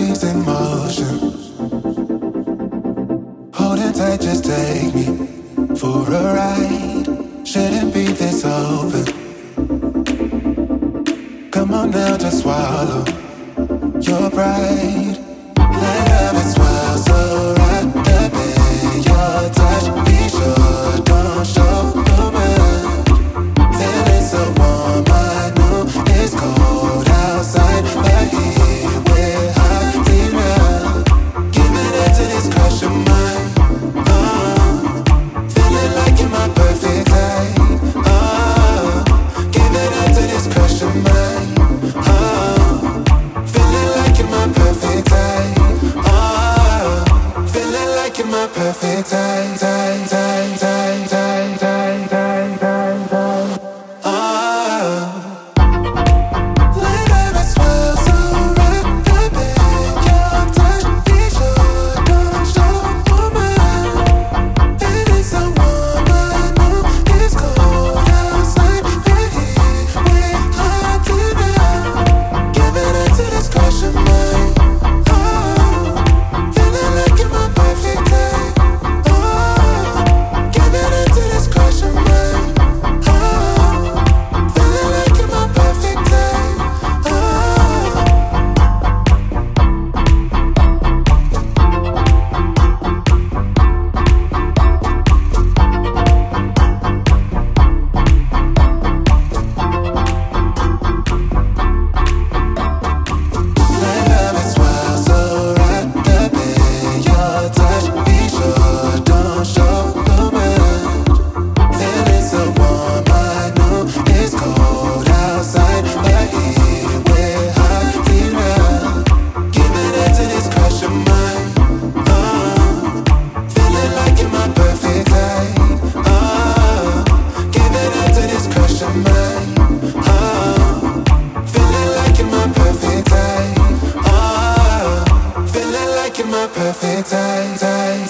things in motion. Holding tight, just take me for a ride. Shouldn't be this open. Come on now, just swallow your pride. Let love is my perfect time, time, time. perfect time, time.